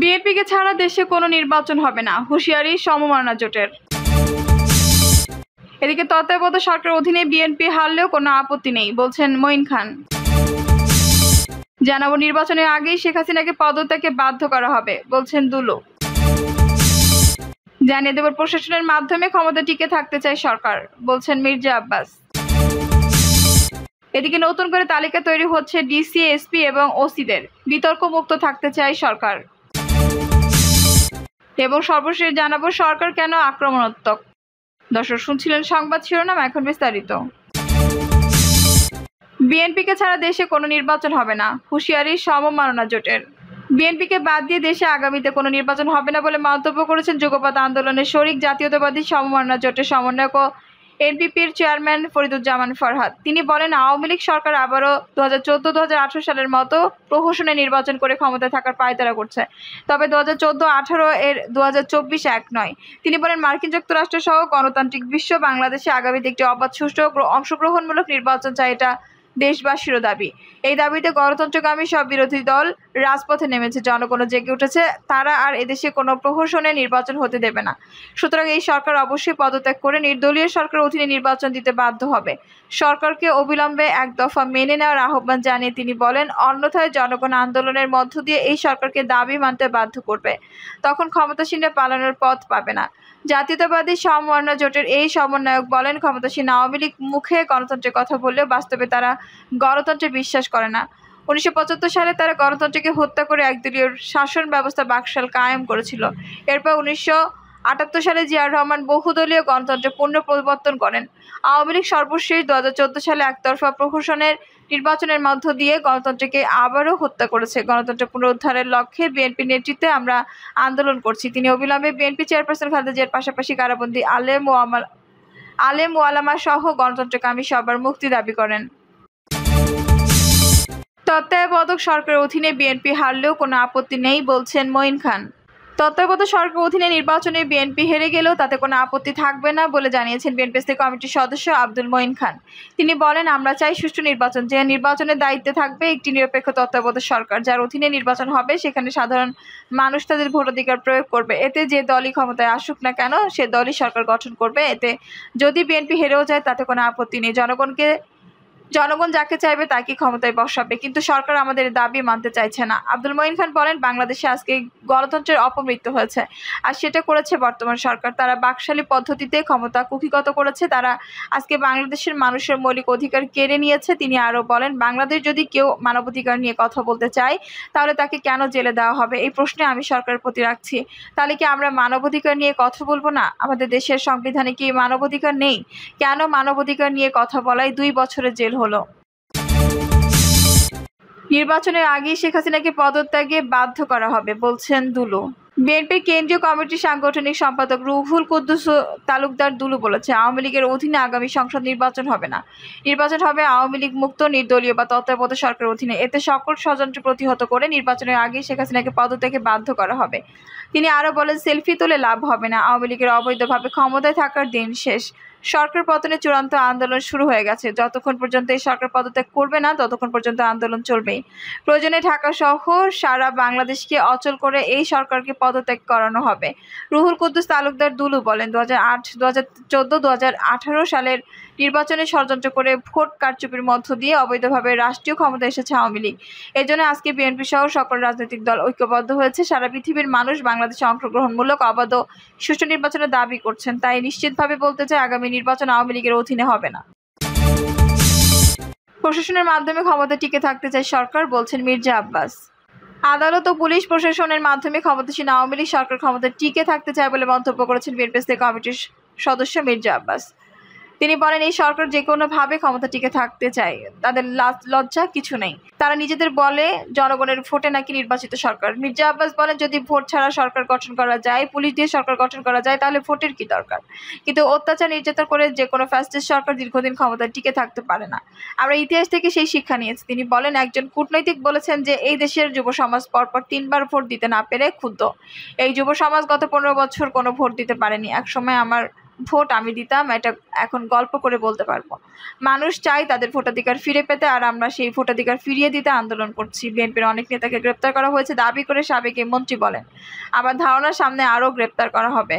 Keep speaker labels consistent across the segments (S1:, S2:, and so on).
S1: বিএনপিকে ছাড়া দেশে কোনো নির্বাচন হবে না। হুঁশিয়ারি সমমানা জোটের। এদিকে তত্ত্বাবধায়ক সরকার অধীনে বিএনপি হারলেও কোনো আপত্তি নেই, বলছেন মঈন খান। জানাব, নির্বাচনের আগেই শেখ হাসিনাকে পদত্যাগে বাধ্য করা হবে, বলছেন দুলো। জানিয়ে দেব, প্রশাসনের মাধ্যমে ক্ষমতা টিকে থাকতে চায় সরকার, বলছেন মির্জা আব্বাস। এদিকে নতুন করে তালিকা তৈরি হচ্ছে ডিসি, এসপি এবং ওসিদের। বিতর্ক মুক্ত থাকতে চায় সরকার। এবং সর্বশেষ জানাব, সরকার কেন আক্রমণাত্মক? দর্শক, শুনছিলেন সংবাদ শিরোনাম, এখন বিস্তারিত। বিএনপিকে ছাড়া দেশে কোনো নির্বাচন হবে না, হুঁশিয়ারি সমমাননা জোটের। বিএনপিকে বাদ দিয়ে দেশে আগামীতে কোনো নির্বাচন হবে না বলে মন্তব্য করেছেন যুগপাত আন্দোলনের শরিক জাতীয়তাবাদী সমমাননা জোটের সমন্বয়ক এনপিপির চেয়ারম্যান ফরিদুজ্জামান ফরহাদ। তিনি বলেন, আওয়ামী লীগ সরকার আবারও দু হাজার চোদ্দ, দু হাজার আঠারো সালের মতো প্রহসনে নির্বাচন করে ক্ষমতায় থাকার পায়তারা করছে। তবে দু হাজার চোদ্দ, আঠারো এর দু হাজার চব্বিশ এক নয়। তিনি বলেন, মার্কিন যুক্তরাষ্ট্র সহ গণতান্ত্রিক বিশ্ব বাংলাদেশে আগামীতে একটি অবাধ, সুষ্ঠু অংশগ্রহণমূলক নির্বাচন চাই এটা দেশবাসীরও দাবি। এই দাবিতে গণতন্ত্রকামী সব বিরোধী দল রাজপথে নেমেছে। জনগণও জেগে উঠেছে। তারা আর এদেশে কোনো প্রহসনে নির্বাচন হতে দেবে না। সুতরাং এই সরকার অবশ্যই পদত্যাগ করে নির্দলীয় সরকার অধীনে নির্বাচন দিতে বাধ্য হবে। সরকারকে অবিলম্বে এক দফা মেনে নেওয়ার আহ্বান জানিয়ে তিনি বলেন, অন্যথায় জনগণ আন্দোলনের মধ্য দিয়ে এই সরকারকে দাবি মানতে বাধ্য করবে। তখন ক্ষমতাসীনরা পালানোর পথ পাবে না। জাতীয়তাবাদী সমন্বয় জোটের এই সমন্বয়ক বলেন, ক্ষমতাসীন আওয়ামী লীগ মুখে গণতন্ত্রের কথা বললেও বাস্তবে তারা গণতন্ত্রে বিশ্বাস করে না। উনিশশো পঁচাত্তর সালে তারা গণতন্ত্রকে হত্যা করে একদলীয় শাসন ব্যবস্থা বাকশাল কায়েম করেছিল। এরপর উনিশশো আটাত্তর সালে জিয়াউর রহমান বহুদলীয় গণতন্ত্রে পূর্ণ পরিবর্তন করেন। আওয়ামী লীগ সর্বশেষ দু হাজার চোদ্দ সালে একতরফা প্রহসনের নির্বাচনের মধ্য দিয়ে গণতন্ত্রকে আবারও হত্যা করেছে। গণতন্ত্র পুনরুদ্ধারের লক্ষ্যে বিএনপি নেতৃত্বে আমরা আন্দোলন করছি। তিনি অবিলম্বে বিএনপি চেয়ারপারসন খালেদা জিয়ার পাশাপাশি কারাবন্দী আলেম ও আমাল আলেম ওয়ালামা সহ গণতন্ত্রকামী সবার মুক্তি দাবি করেন। তত্ত্বাবধায়ক সরকারের অধীনে বিএনপি হারলেও কোনো আপত্তি নেই বলছেন মঈন খান। তত্ত্বাবধায়ক সরকার অধীনে নির্বাচনে বিএনপি হেরে গেলেও তাতে কোনো আপত্তি থাকবে না বলে জানিয়েছেন বিএনপি স্থায়ী কমিটির সদস্য আব্দুল মঈন খান। তিনি বলেন, আমরা চাই সুষ্ঠু নির্বাচন। যে নির্বাচনের দায়িত্বে থাকবে একটি নিরপেক্ষ তত্ত্বাবধায়ক সরকার। যার অধীনে নির্বাচন হবে, সেখানে সাধারণ মানুষ তাদের ভোটাধিকার প্রয়োগ করবে। এতে যে দলই ক্ষমতায় আসুক না কেন, সে দলই সরকার গঠন করবে। এতে যদি বিএনপি হেরেও যায়, তাতে কোনো আপত্তি নেই। জনগণকে জনগণ যাকে চাইবে তাকে ক্ষমতায় বসাবে, কিন্তু সরকার আমাদের দাবি মানতে চাইছে না। আব্দুল মঈন খান বলেন, বাংলাদেশে আজকে গণতন্ত্রের অপমৃত্যু হয়েছে, আর সেটা করেছে বর্তমান সরকার। তারা বাকশালী পদ্ধতিতে ক্ষমতা কুক্ষিগত করেছে, তারা আজকে বাংলাদেশের মানুষের মৌলিক অধিকার কেড়ে নিয়েছে। তিনি আরও বলেন, বাংলাদেশ যদি কেউ মানবাধিকার নিয়ে কথা বলতে চায়, তাহলে তাকে কেন জেলে দেওয়া হবে? এই প্রশ্নে আমি সরকারের প্রতি রাখছি। তাহলে কি আমরা মানবাধিকার নিয়ে কথা বলব না? আমাদের দেশের সংবিধানে কি মানবাধিকার নেই? কেন মানবাধিকার নিয়ে কথা বলায় দুই বছরের জেল হলো। নির্বাচনের আগেই শেখ হাসিনাকে পদত্যাগে বাধ্য করা হবে, বলছেন দুলু। বিএনপির কেন্দ্রীয় কমিটির সাংগঠনিক সম্পাদক রুহুল কুদ্দুস তালুকদার দুলু বলেছে, আওয়ামী লীগের অধীনে আগামী সংসদ নির্বাচন হবে না। নির্বাচন হবে আওয়ামী লীগ মুক্ত, নির্দলীয় বা তত্ত্বাবধায়ক সরকারের অধীনে। এতে সকল ষড়যন্ত্র প্রতিহত করে নির্বাচনের আগেই শেখ হাসিনাকে পদত্যাগে বাধ্য করা হবে। তিনি আরও বলেন, সেলফি তুলে লাভ হবে না। আওয়ামী লীগের অবৈধভাবে ক্ষমতায় থাকার দিন শেষ। সরকার পতনের চূড়ান্ত আন্দোলন শুরু হয়ে গেছে। যতক্ষণ পর্যন্ত এই সরকার পদত্যাগ করবে না, ততক্ষণ পর্যন্ত আন্দোলন চলবে প্রয়োজনে ঢাকা সহ সারা বাংলাদেশকে অচল করে এই সরকারকে পদত্যাগ করানো হবে। রুহুল কুদ্দুস তালুকদার দুলু বলেন দু হাজার আট দু আঠারো সালের নির্বাচনে ষড়যন্ত্র করে ভোট কারচুপির মধ্য দিয়ে অবৈধভাবে রাষ্ট্রীয় ক্ষমতা এসেছে আওয়ামী লীগ। এজন্য আজকে বিএনপি সহ সকল রাজনৈতিক দল ঐক্যবদ্ধ হয়েছে। সারা পৃথিবীর মানুষ বাংলাদেশে অংশগ্রহণমূলক, অবাধ সুষ্ঠু নির্বাচনের দাবি করছেন। তাই নিশ্চিতভাবে বলতে চাই, আগামী নির্বাচন আওয়ামী লীগের অধীনে হবে না। প্রশাসনের মাধ্যমে ক্ষমতা টিকে থাকতে চায় সরকার, বলছেন মির্জা আব্বাস। আদালত ও পুলিশ প্রশাসনের মাধ্যমে ক্ষমতাসীন আওয়ামী লীগ সরকার ক্ষমতা টিকে থাকতে চায় বলে মন্তব্য করেছেন বিএনপি কমিটির সদস্য মির্জা আব্বাস। তিনি বলেন, এই সরকার যে কোনোভাবে ক্ষমতা টিকে থাকতে চায়। তাদের লজ্জা কিছু নেই। তারা নিজেদের বলে জনগণের ভোটে নাকি নির্বাচিত সরকার। মির্জা আব্বাস বলেন, যদি ভোট ছাড়া সরকার গঠন করা যায়, পুলিশ দিয়ে সরকার গঠন করা যায়, তাহলে ভোটের কি দরকার? কিন্তু অত্যাচার, নির্যাতন করে যে কোনো ফ্যাসিস্ট সরকার দীর্ঘদিন ক্ষমতা টিকে থাকতে পারে না। আমরা ইতিহাস থেকে সেই শিক্ষা নিয়েছি। তিনি বলেন, একজন কূটনৈতিক বলেছেন যে, এই দেশের যুব সমাজ পরপর তিনবার ভোট দিতে না পেরে ক্ষুব্ধ। এই যুব সমাজ গত পনেরো বছর কোনো ভোট দিতে পারেনি। একসময় আমার ভোট আমি দিতাম, এটা এখন গল্প করে বলতে পারব। মানুষ চাই তাদের ভোটাধিকার ফিরে পেতে, আর আমরা সেই ভোটাধিকার ফিরিয়ে দিতে আন্দোলন করছি। বিএনপির অনেক নেতাকে গ্রেপ্তার করা হয়েছে, দাবি করে সাবেক এই মন্ত্রী বলেন। আবার ধারণার সামনে আরও গ্রেপ্তার করা হবে।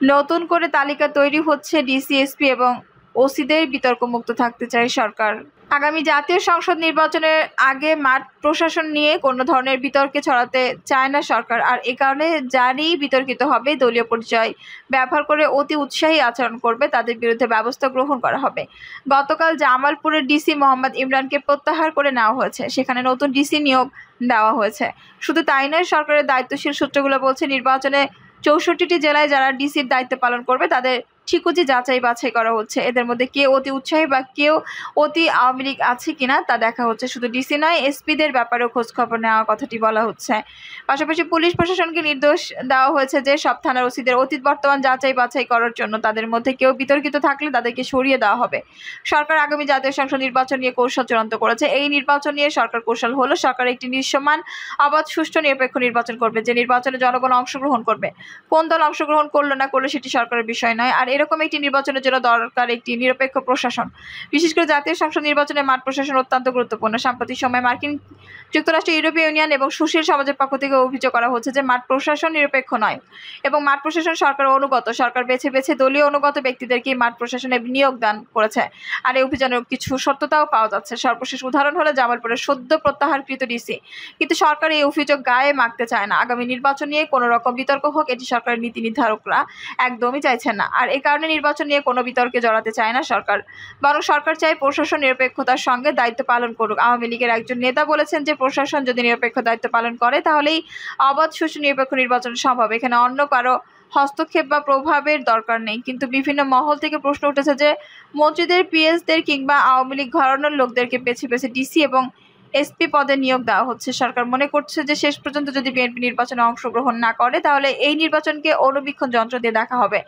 S1: নতুন করে তালিকা তৈরি হচ্ছে ডিসিএসপি এবং ওসিদের বিতর্কমুক্ত থাকতে চায় সরকার। আগামী জাতীয় সংসদ নির্বাচনের আগে মাঠ প্রশাসন নিয়ে কোনো ধরনের বিতর্কে ছড়াতে চায় না সরকার। আর এ কারণে যারই বিতর্কিত হবে দলীয় পরিচয়। ব্যবহার করে অতি উৎসাহী আচরণ করবে তাদের বিরুদ্ধে ব্যবস্থা গ্রহণ করা হবে। গতকাল জামালপুরের ডিসি মোহাম্মদ ইমরানকে প্রত্যাহার করে নেওয়া হয়েছে। সেখানে নতুন ডিসি নিয়োগ দেওয়া হয়েছে। শুধু তাই নয়, সরকারের দায়িত্বশীল সূত্রগুলো বলছে, নির্বাচনে চৌষট্টিটি জেলায় যারা ডিসির দায়িত্ব পালন করবে, তাদের ঠিকুজি যাচাই বাছাই করা হচ্ছে। এদের মধ্যে কেউ অতি উৎসাহী বা কেউ অতি আওয়ামী লীগ আছে কিনা তা দেখা হচ্ছে। শুধু ডিসি নয় এসপিদের ব্যাপারেও খোঁজখবর নেওয়ার কথাটি বলা হচ্ছে। পাশাপাশি পুলিশ প্রশাসনকে নির্দেশ দেওয়া হয়েছে যে, সব থানার ওসিদের অতীত বর্তমান যাচাই বাছাই করার জন্য তাদের মধ্যে কেউ বিতর্কিত থাকলে তাদেরকে সরিয়ে দেওয়া হবে। সরকার আগামী জাতীয় সংসদ নির্বাচন নিয়ে কৌশল চূড়ান্ত করেছে। এই নির্বাচন নিয়ে সরকার কৌশল হলো, সরকার একটি নিঃসমান অবাধ, সুষ্ঠু, নিরপেক্ষ নির্বাচন করবে। যে নির্বাচনে জনগণ অংশগ্রহণ করবে। কোন দল অংশগ্রহণ করল না করল সেটি সরকারের বিষয় নয়। আর এরকম একটি নির্বাচনের জন্য দরকার একটি নিরপেক্ষ প্রশাসন। বিশেষ করে জাতীয় সংসদ নির্বাচনে মাঠ প্রশাসন অত্যন্ত গুরুত্বপূর্ণ। সাম্প্রতিক সময়ে মার্কিন যুক্তরাষ্ট্র, ইউরোপীয় ইউনিয়ন এবং সুশীল সমাজের পক্ষ থেকে অভিযোগ করা হচ্ছে যে মাঠ প্রশাসন নিরপেক্ষ নয় এবং মাঠ প্রশাসন সরকার অনুগত। সরকার বেছে বেছে দলীয় অনুগত ব্যক্তিদেরকে মাঠ প্রশাসনে নিয়োগ দান করেছে। আর এই অভিযানের কিছু সত্যতাও পাওয়া যাচ্ছে। সর্বশেষ উদাহরণ হলো জামালপুরের সদ্য প্রত্যাহারকৃত ডিসি। কিন্তু সরকার এই অভিযোগ গায়ে মাখতে চায় না। আগামী নির্বাচন নিয়ে কোনো রকম বিতর্ক হোক, এটি সরকারের নীতি নির্ধারকরা একদমই চাইছেন না। আর কারণে নির্বাচন নিয়ে কোনো বিতর্কে জড়াতে চায় না সরকার। বরং সরকার চায় প্রশাসন নিরপেক্ষতার সঙ্গে দায়িত্ব পালন করুক। আওয়ামী লীগের একজন নেতা বলেছেন যে, প্রশাসন যদি নিরপেক্ষ দায়িত্ব পালন করে, তাহলেই অবাধ সুষ্ঠু নিরপেক্ষ নির্বাচন সম্ভব। এখানে অন্য কারও হস্তক্ষেপ বা প্রভাবের দরকার নেই। কিন্তু বিভিন্ন মহল থেকে প্রশ্ন উঠেছে যে, মন্ত্রীদের, পিএসদের কিংবা আওয়ামী লীগ ঘরানোর লোকদেরকে পেছে পেছে ডিসি এবং এসপি পদে নিয়োগ দেওয়া হচ্ছে। সরকার মনে করছে যে, শেষ পর্যন্ত যদি বিএনপি নির্বাচনে অংশগ্রহণ না করে, তাহলে এই নির্বাচনকে অনুবীক্ষণ যন্ত্র দিয়ে দেখা হবে।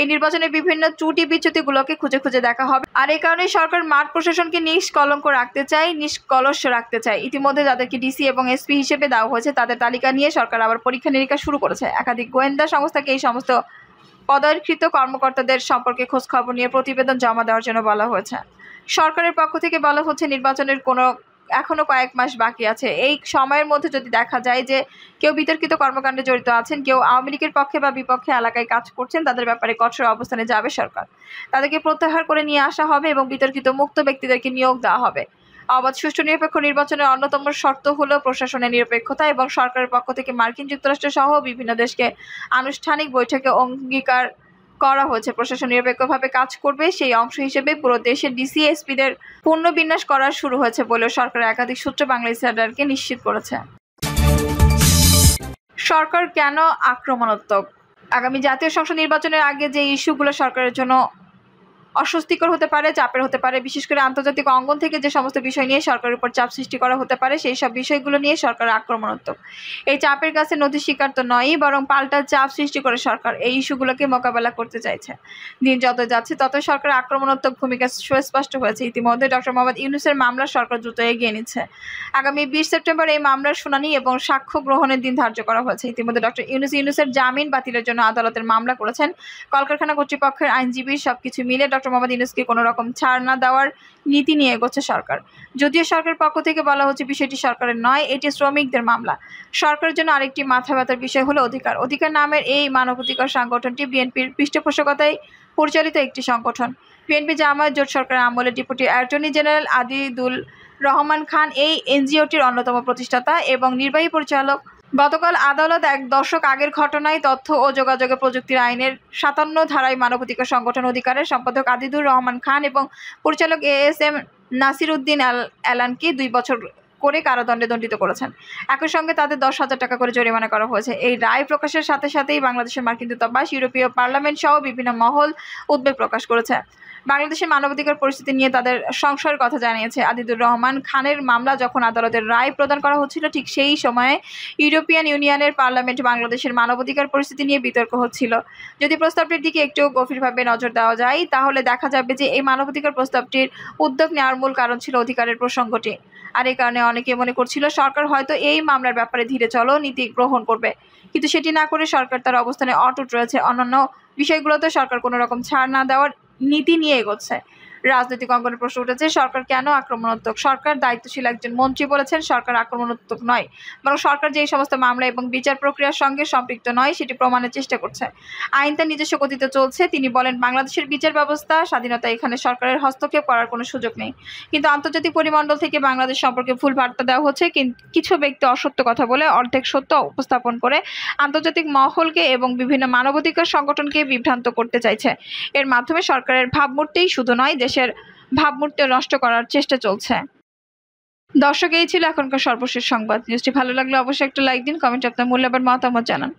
S1: এই নির্বাচনে বিভিন্ন ত্রুটি বিচ্যুতিগুলোকে খুঁজে খুঁজে দেখা হবে। আর এই কারণে সরকার মাঠ প্রশাসনকে নিষ্কলঙ্ক রাখতে চায়, নিষ্কলস রাখতে চায়। ইতিমধ্যে যাদেরকে ডিসি এবং এসপি হিসেবে দেওয়া হয়েছে, তাদের তালিকা নিয়ে সরকার আবার পরীক্ষা নিরীক্ষা শুরু করেছে। একাধিক গোয়েন্দা সংস্থাকে এই সমস্ত পদায়নকৃত কর্মকর্তাদের সম্পর্কে খোঁজখবর নিয়ে প্রতিবেদন জমা দেওয়ার জন্য বলা হয়েছে। সরকারের পক্ষ থেকে বলা হচ্ছে, নির্বাচনের কোনো এখনও কয়েক মাস বাকি আছে। এই সময়ের মধ্যে যদি দেখা যায় যে কেউ বিতর্কিত কর্মকাণ্ডে জড়িত আছেন, কেউ আওয়ামী লীগের পক্ষে বা বিপক্ষে এলাকায় কাজ করছেন, তাদের ব্যাপারে কঠোর অবস্থানে যাবে সরকার। তাদেরকে প্রত্যাহার করে নিয়ে আসা হবে এবং বিতর্কিত মুক্ত ব্যক্তিদেরকে নিয়োগ দেওয়া হবে। অবাধ, সুষ্ঠু, নিরপেক্ষ নির্বাচনের অন্যতম শর্ত হলো প্রশাসনের নিরপেক্ষতা এবং সরকারের পক্ষ থেকে মার্কিন যুক্তরাষ্ট্র সহ বিভিন্ন দেশকে আনুষ্ঠানিক বৈঠকে অঙ্গীকার করা হয়েছে। প্রশাসন নিরপেক্ষভাবে কাজ করবে, সেই অংশ হিসেবে পুরো দেশের ডিসিএসপিদের পুনর্বিন্যাস করা শুরু হয়েছে বলেও সরকারের একাধিক সূত্র বাংলা ইনসাইডারকে নিশ্চিত করেছে। সরকার কেন আক্রমণাত্মক? আগামী জাতীয় সংসদ নির্বাচনের আগে যে ইস্যুগুলো সরকারের জন্য অস্বস্তিকর হতে পারে, চাপের হতে পারে। বিশেষ করে আন্তর্জাতিক অঙ্গন থেকে যে সমস্ত বিষয় নিয়ে সরকারের উপর চাপ সৃষ্টি করা হতে পারে, সেই সব বিষয়গুলো নিয়ে সরকার আক্রমণাত্মক। এই চাপের কাছে নথি স্বীকার তো নয়ই, বরং পাল্টা চাপ সৃষ্টি করে সরকার এই ইস্যুগুলোকে মোকাবেলা করতে চাইছে। দিন যত যাচ্ছে, তত সরকার আক্রমণাত্মক ভূমিকা সুস্পষ্ট হয়েছে। ইতিমধ্যে ডক্টর মোহাম্মদ ইউনুসের মামলা সরকার দ্রুত এগিয়ে নিচ্ছে। আগামী বিশ সেপ্টেম্বর এই মামলার শুনানি এবং সাক্ষ্য গ্রহণের দিন ধার্য করা হয়েছে। ইতিমধ্যে ডক্টর ইউনুস ইউনুসের জামিন বাতিলের জন্য আদালতের মামলা করেছেন। কলকারখানা কর্তৃপক্ষের আইনজীবী সবকিছু মিলে ডক্টর মোহাম্মদ ইউনুসকে কোনো রকম ছাড় না দেওয়ার নীতি নিয়ে এগোচ্ছে সরকার। যদিও সরকারের পক্ষ থেকে বলা হচ্ছে বিষয়টি সরকারের নয়, এটি শ্রমিকদের মামলা। সরকারের জন্য আরেকটি মাথা ব্যথার বিষয় হলো অধিকার। অধিকার নামের এই মানবাধিকার সংগঠনটি বিএনপির পৃষ্ঠপোষকতায় পরিচালিত একটি সংগঠন। বিএনপি জামায়াত জোট সরকারের আমলে deputy attorney general Adidul Rahman Khan এই এনজিওটির অন্যতম প্রতিষ্ঠাতা এবং নির্বাহী পরিচালক গতকাল আদালত এক দশক আগের ঘটনায় তথ্য ও যোগাযোগের প্রযুক্তির আইনের সাতান্ন ধারায় মানবাধিকার সংগঠন অধিকারের সম্পাদক আদিদুর রহমান খান এবং পরিচালক A S M Nasir Uddin Al অ্যালানকে দুই বছর করে কারাদণ্ডে দণ্ডিত করেছেন। একই সঙ্গে তাদের দশ হাজার টাকা করে জরিমানা করা হয়েছে। এই রায় প্রকাশের সাথে সাথেই বাংলাদেশের মার্কিন দূতাবাস, ইউরোপীয় পার্লামেন্ট সহ বিভিন্ন মহল উদ্বেগ প্রকাশ করেছে। বাংলাদেশের মানবাধিকার পরিস্থিতি নিয়ে তাদের সংশয়ের কথা জানিয়েছে আদিদুর রহমান খানের মামলা যখন আদালতের রায় প্রদান করা হচ্ছিল, ঠিক সেই সময়ে ইউরোপিয়ান ইউনিয়নের পার্লামেন্ট বাংলাদেশের মানবাধিকার পরিস্থিতি নিয়ে বিতর্ক হচ্ছিল। যদি প্রস্তাবটির দিকে একটু গভীরভাবে নজর দেওয়া যায়, তাহলে দেখা যাবে যে এই মানবাধিকার প্রস্তাবটির উদ্যোগ নেওয়ার মূল কারণ ছিল অধিকারের প্রসঙ্গটি। আর এই কারণে অনেকে মনে করছিল, সরকার হয়তো এই মামলার ব্যাপারে ধীরে চলো, নীতি গ্রহণ করবে। কিন্তু সেটি না করে সরকার তার অবস্থানে অটুট রয়েছে। অন্যান্য বিষয়গুলোতে সরকার কোনো রকম ছাড় না দেওয়ার নীতি নিয়ে এগোচ্ছে। রাজনৈতিক অঙ্গনে প্রশ্ন উঠেছে, সরকার কেন আক্রমণাত্মক? সরকার দায়িত্বশীল একজন মন্ত্রী বলেছেন, সরকার আক্রমণাত্মক নয়। বরং সরকার যে সমস্ত মামলা এবং বিচার প্রক্রিয়ার সঙ্গে সম্পৃক্ত নয়, সেটি প্রমাণের চেষ্টা করছে। আইন তার নিজস্ব গতিতে চলছে। তিনি বলেন, বাংলাদেশের বিচার ব্যবস্থা, স্বাধীনতা এখানে সরকারের হস্তক্ষেপ করার কোনো সুযোগ নেই। কিন্তু আন্তর্জাতিক পরিমণ্ডল থেকে বাংলাদেশ সম্পর্কে ভুল বার্তা দেওয়া হচ্ছে। কিছু ব্যক্তি অসত্য কথা বলে অর্ধেক সত্য উপস্থাপন করে আন্তর্জাতিক মহলকে এবং বিভিন্ন মানবাধিকার সংগঠনকে বিভ্রান্ত করতে চাইছে। এর মাধ্যমে সরকারের ভাবমূর্তিই শুধু নয় দেশের ভাবমূর্তি নষ্ট করার চেষ্টা চলছে। দর্শক, এই ছিল এখনকার সর্বশেষ সংবাদ। নিউজটি ভালো লাগলে অবশ্যই একটা লাইক দিন কমেন্ট আপনার মূল্যবান মতামত জানান।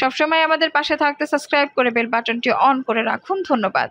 S1: সবসময় আমাদের পাশে থাকতে সাবস্ক্রাইব করে বেল বাটনটি অন করে রাখুন। ধন্যবাদ।